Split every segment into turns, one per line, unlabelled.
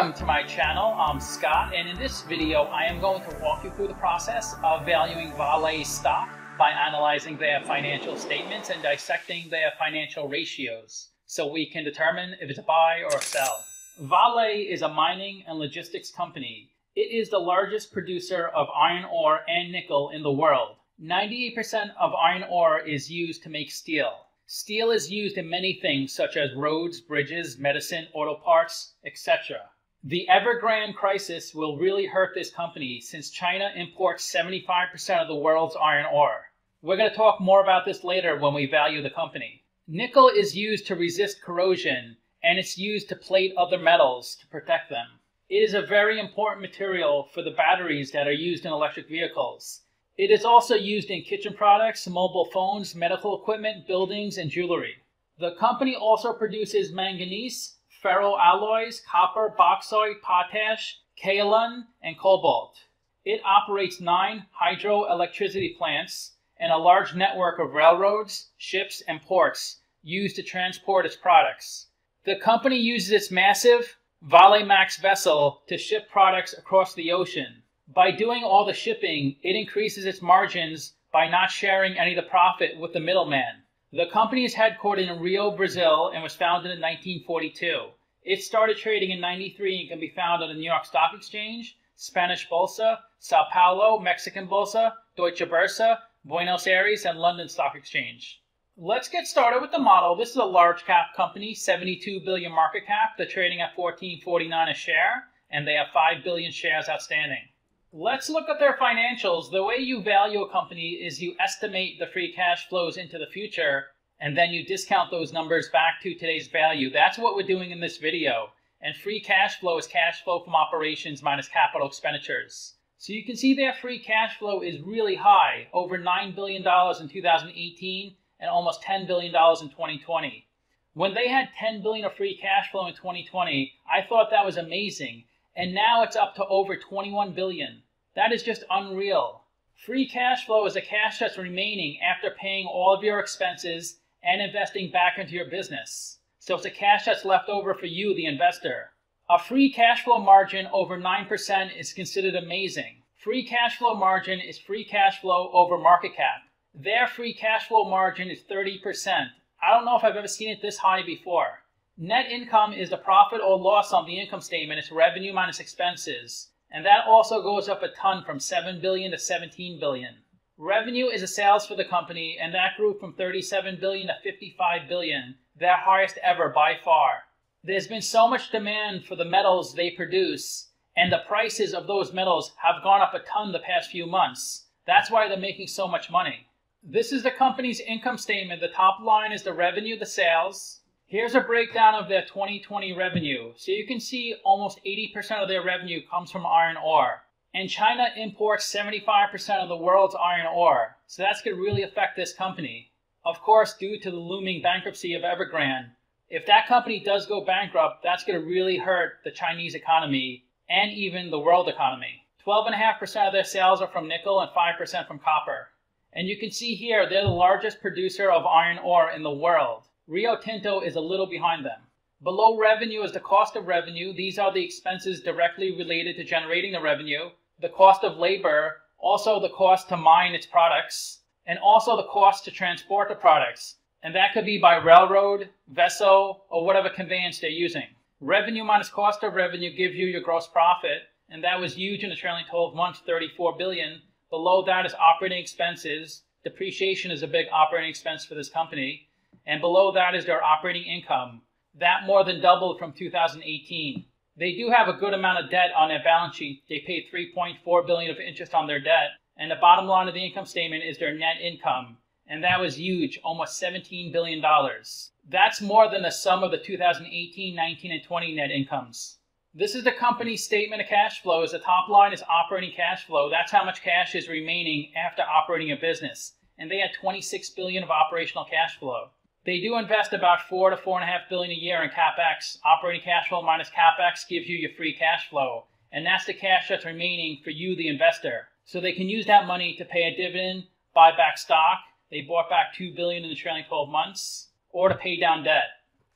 Welcome to my channel. I'm Scott, and in this video, I am going to walk you through the process of valuing Vale stock by analyzing their financial statements and dissecting their financial ratios so we can determine if it's a buy or a sell. Vale is a mining and logistics company. It is the largest producer of iron ore and nickel in the world. 98% of iron ore is used to make steel. Steel is used in many things such as roads, bridges, medicine, auto parts, etc. The Evergrande crisis will really hurt this company since China imports 75% of the world's iron ore. We're going to talk more about this later when we value the company. Nickel is used to resist corrosion and it's used to plate other metals to protect them. It is a very important material for the batteries that are used in electric vehicles. It is also used in kitchen products, mobile phones, medical equipment, buildings, and jewelry. The company also produces manganese, ferroalloys, copper, bauxite, potash, kaolin, and cobalt. It operates nine hydroelectricity plants and a large network of railroads, ships, and ports used to transport its products. The company uses its massive Valemax vessel to ship products across the ocean. By doing all the shipping, it increases its margins by not sharing any of the profit with the middleman. The company is headquartered in Rio, Brazil, and was founded in 1942. It started trading in 93 and can be found on the New York Stock Exchange, Spanish Bolsa, Sao Paulo, Mexican Bolsa, Deutsche Börse, Buenos Aires, and London Stock Exchange. Let's get started with the model. This is a large cap company, 72 billion market cap. They're trading at 14.49 a share, and they have 5 billion shares outstanding. Let's look at their financials. The way you value a company is you estimate the free cash flows into the future and then you discount those numbers back to today's value. That's what we're doing in this video. And free cash flow is cash flow from operations minus capital expenditures. So you can see their free cash flow is really high, over $9 billion in 2018 and almost $10 billion in 2020. When they had 10 billion of free cash flow in 2020, I thought that was amazing and now it's up to over 21 billion. That is just unreal. Free cash flow is the cash that's remaining after paying all of your expenses and investing back into your business. So it's the cash that's left over for you, the investor. A free cash flow margin over 9% is considered amazing. Free cash flow margin is free cash flow over market cap. Their free cash flow margin is 30%. I don't know if I've ever seen it this high before. Net income is the profit or loss on the income statement. It's revenue minus expenses. And that also goes up a ton from 7 billion to 17 billion. Revenue is the sales for the company, and that grew from 37 billion to 55 billion, their highest ever by far. There's been so much demand for the metals they produce, and the prices of those metals have gone up a ton the past few months. That's why they're making so much money. This is the company's income statement. The top line is the revenue, the sales. Here's a breakdown of their 2020 revenue. So you can see almost 80% of their revenue comes from iron ore. And China imports 75% of the world's iron ore. So that's going to really affect this company. Of course, due to the looming bankruptcy of Evergrande. If that company does go bankrupt, that's going to really hurt the Chinese economy and even the world economy. 12.5% of their sales are from nickel and 5% from copper. And you can see here, they're the largest producer of iron ore in the world. Rio Tinto is a little behind them. Below revenue is the cost of revenue. These are the expenses directly related to generating the revenue. The cost of labor, also the cost to mine its products, and also the cost to transport the products. And that could be by railroad, vessel, or whatever conveyance they're using. Revenue minus cost of revenue gives you your gross profit, and that was huge in the trailing 12 months, 34 billion. Below that is operating expenses. Depreciation is a big operating expense for this company and below that is their operating income. That more than doubled from 2018. They do have a good amount of debt on their balance sheet. They paid 3.4 billion of interest on their debt, and the bottom line of the income statement is their net income, and that was huge, almost 17 billion dollars. That's more than the sum of the 2018, 19, and 20 net incomes. This is the company's statement of cash flows. The top line is operating cash flow. That's how much cash is remaining after operating a business. And they had 26 billion of operational cash flow. They do invest about four to four and a half billion a year in capex. Operating cash flow minus capex gives you your free cash flow, and that's the cash that's remaining for you, the investor. So they can use that money to pay a dividend, buy back stock. They bought back two billion in the trailing 12 months, or to pay down debt.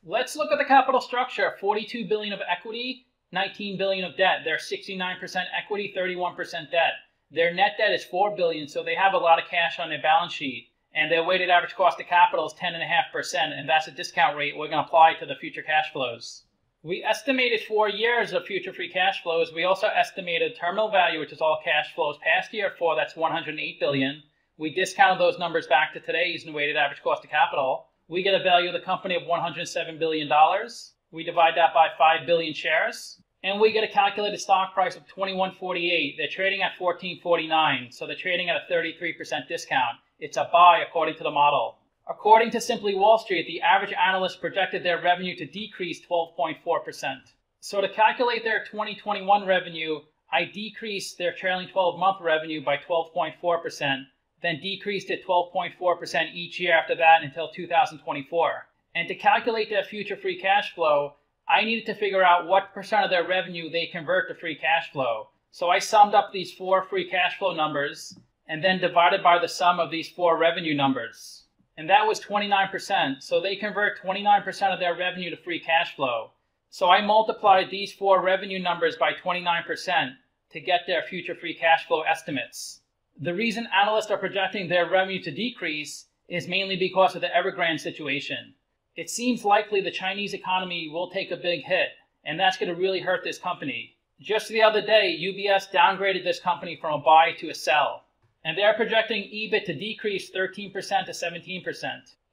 Let's look at the capital structure: 42 billion of equity, 19 billion of debt. They're 69% equity, 31% debt. Their net debt is 4 billion, so they have a lot of cash on their balance sheet. And their weighted average cost of capital is 10.5%, and that's a discount rate we're going to apply to the future cash flows. We estimated four years of future free cash flows. We also estimated terminal value, which is all cash flows past year four, that's 108 billion. We discounted those numbers back to today using the weighted average cost of capital. We get a value of the company of 107 billion dollars. We divide that by 5 billion shares and we get a calculated stock price of 21.48. They're trading at 14.49, so they're trading at a 33% discount. It's a buy according to the model. According to Simply Wall Street, the average analyst projected their revenue to decrease 12.4%. So to calculate their 2021 revenue, I decreased their trailing 12 month revenue by 12.4%, then decreased it 12.4% each year after that until 2024. And to calculate their future free cash flow, I needed to figure out what percent of their revenue they convert to free cash flow. So I summed up these four free cash flow numbers and then divided by the sum of these four revenue numbers. And that was 29%. So they convert 29% of their revenue to free cash flow. So I multiplied these four revenue numbers by 29% to get their future free cash flow estimates. The reason analysts are projecting their revenue to decrease is mainly because of the Evergrande situation it seems likely the Chinese economy will take a big hit, and that's going to really hurt this company. Just the other day, UBS downgraded this company from a buy to a sell, and they're projecting EBIT to decrease 13% to 17%.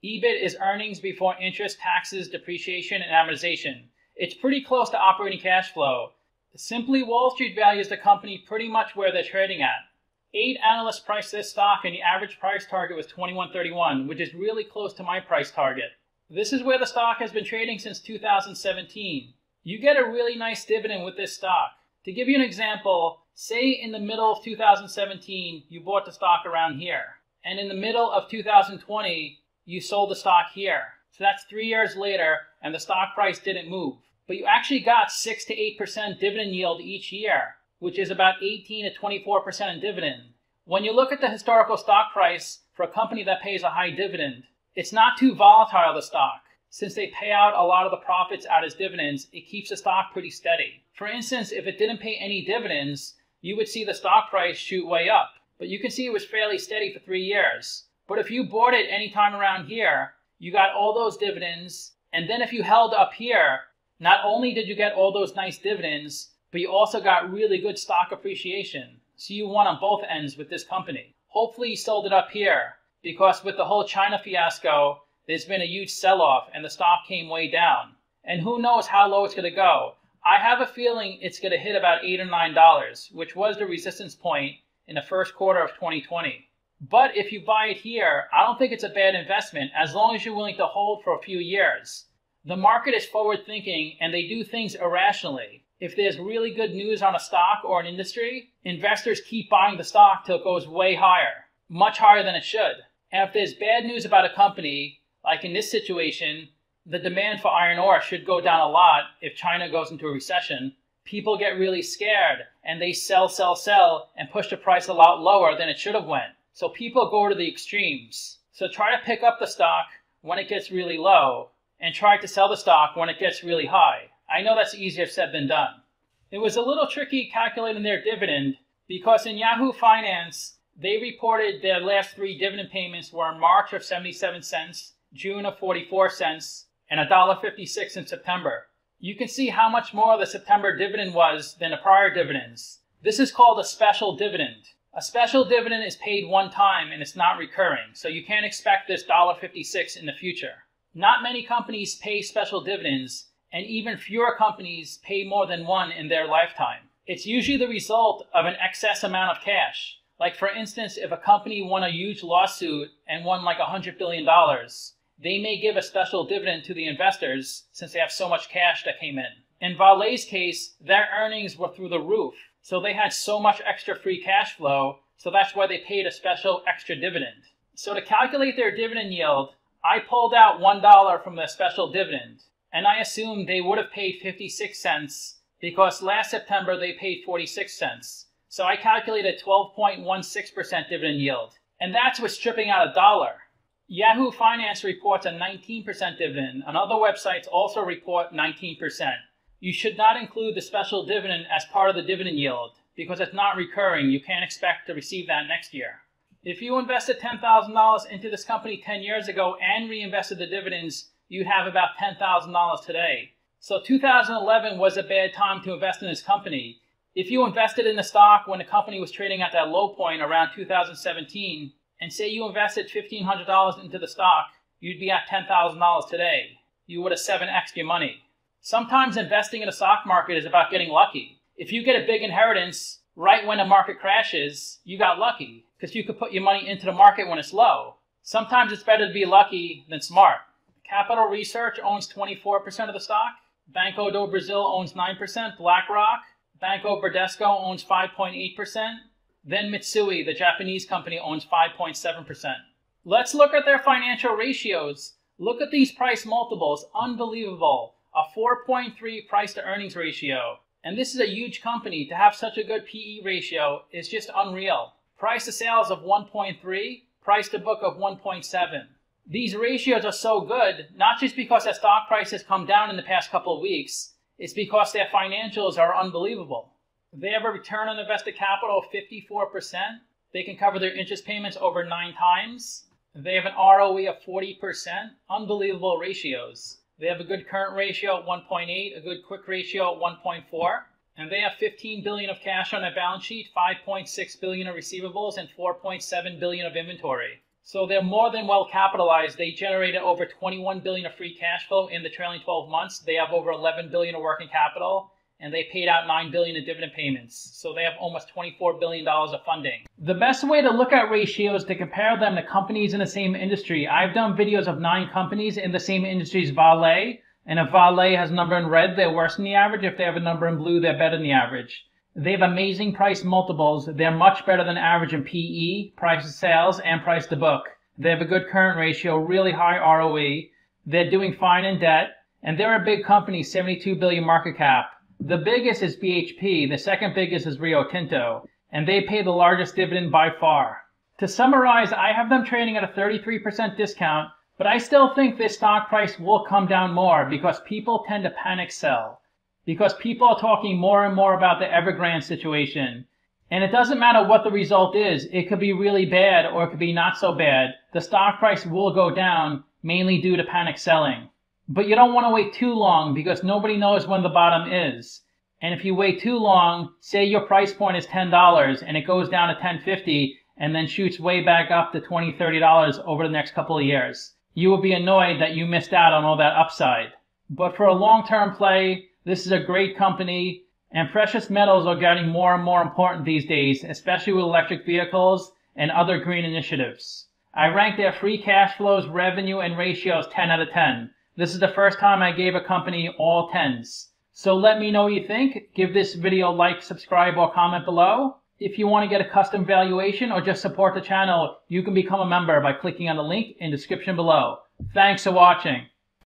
EBIT is earnings before interest, taxes, depreciation, and amortization. It's pretty close to operating cash flow. Simply Wall Street values the company pretty much where they're trading at. Eight analysts priced this stock, and the average price target was 21.31, which is really close to my price target. This is where the stock has been trading since 2017. You get a really nice dividend with this stock. To give you an example, say in the middle of 2017, you bought the stock around here. And in the middle of 2020, you sold the stock here. So that's three years later, and the stock price didn't move. But you actually got 6 to 8% dividend yield each year, which is about 18 to 24% in dividend. When you look at the historical stock price for a company that pays a high dividend, it's not too volatile, the stock. Since they pay out a lot of the profits out as dividends, it keeps the stock pretty steady. For instance, if it didn't pay any dividends, you would see the stock price shoot way up. But you can see it was fairly steady for three years. But if you bought it anytime around here, you got all those dividends. And then if you held up here, not only did you get all those nice dividends, but you also got really good stock appreciation. So you won on both ends with this company. Hopefully you sold it up here because with the whole China fiasco, there's been a huge sell off and the stock came way down. And who knows how low it's going to go. I have a feeling it's going to hit about 8 or $9, which was the resistance point in the first quarter of 2020. But if you buy it here, I don't think it's a bad investment as long as you're willing to hold for a few years. The market is forward thinking and they do things irrationally. If there's really good news on a stock or an industry, investors keep buying the stock till it goes way higher, much higher than it should. And if there's bad news about a company, like in this situation, the demand for iron ore should go down a lot if China goes into a recession. People get really scared and they sell, sell, sell and push the price a lot lower than it should have went. So people go to the extremes. So try to pick up the stock when it gets really low and try to sell the stock when it gets really high. I know that's easier said than done. It was a little tricky calculating their dividend because in Yahoo Finance, they reported their last three dividend payments were March of 77 cents, June of 44 cents, and $1.56 in September. You can see how much more the September dividend was than the prior dividends. This is called a special dividend. A special dividend is paid one time and it's not recurring, so you can't expect this $1.56 in the future. Not many companies pay special dividends, and even fewer companies pay more than one in their lifetime. It's usually the result of an excess amount of cash. Like, for instance, if a company won a huge lawsuit and won like $100 billion, they may give a special dividend to the investors since they have so much cash that came in. In Vale's case, their earnings were through the roof, so they had so much extra free cash flow, so that's why they paid a special extra dividend. So to calculate their dividend yield, I pulled out $1 from the special dividend, and I assumed they would have paid 56 cents because last September they paid 46 cents. So I calculated 12.16% dividend yield. And that's with stripping out a dollar. Yahoo Finance reports a 19% dividend, and other websites also report 19%. You should not include the special dividend as part of the dividend yield because it's not recurring. You can't expect to receive that next year. If you invested $10,000 into this company 10 years ago and reinvested the dividends, you'd have about $10,000 today. So 2011 was a bad time to invest in this company. If you invested in the stock when the company was trading at that low point around 2017, and say you invested $1,500 into the stock, you'd be at $10,000 today. You would have 7x your money. Sometimes investing in the stock market is about getting lucky. If you get a big inheritance right when the market crashes, you got lucky because you could put your money into the market when it's low. Sometimes it's better to be lucky than smart. Capital Research owns 24% of the stock. Banco do Brasil owns 9%. BlackRock, Banco Bradesco owns 5.8%. Then Mitsui, the Japanese company, owns 5.7%. Let's look at their financial ratios. Look at these price multiples. Unbelievable a 4.3 price to earnings ratio. And this is a huge company. To have such a good PE ratio is just unreal. Price to sales of 1.3, price to book of 1.7. These ratios are so good, not just because their stock price has come down in the past couple of weeks, it's because their financials are unbelievable. They have a return on invested capital of 54%. They can cover their interest payments over nine times. They have an ROE of 40%. Unbelievable ratios. They have a good current ratio at 1.8, a good quick ratio at 1.4, and they have 15 billion of cash on their balance sheet, 5.6 billion of receivables, and 4.7 billion of inventory. So they're more than well capitalized. They generated over 21 billion of free cash flow in the trailing 12 months. They have over 11 billion of working capital, and they paid out 9 billion in dividend payments. So they have almost 24 billion dollars of funding. The best way to look at ratios to compare them to companies in the same industry. I've done videos of 9 companies in the same industry as Vale, and if Vale has a number in red, they're worse than the average. If they have a number in blue, they're better than the average. They have amazing price multiples. They're much better than average in PE, price to sales, and price to book. They have a good current ratio, really high ROE. They're doing fine in debt, and they're a big company, 72 billion market cap. The biggest is BHP, the second biggest is Rio Tinto, and they pay the largest dividend by far. To summarize, I have them trading at a 33% discount, but I still think this stock price will come down more because people tend to panic sell. Because people are talking more and more about the Evergrande situation. And it doesn't matter what the result is, it could be really bad or it could be not so bad. The stock price will go down mainly due to panic selling. But you don't want to wait too long because nobody knows when the bottom is. And if you wait too long, say your price point is $10 and it goes down to 10.50 and then shoots way back up to $20, $30 over the next couple of years. You will be annoyed that you missed out on all that upside. But for a long-term play, this is a great company and precious metals are getting more and more important these days, especially with electric vehicles and other green initiatives. I rank their free cash flows, revenue, and ratios 10 out of 10. This is the first time I gave a company all tens. So let me know what you think. Give this video a like, subscribe, or comment below. If you want to get a custom valuation or just support the channel, you can become a member by clicking on the link in description below. Thanks for watching.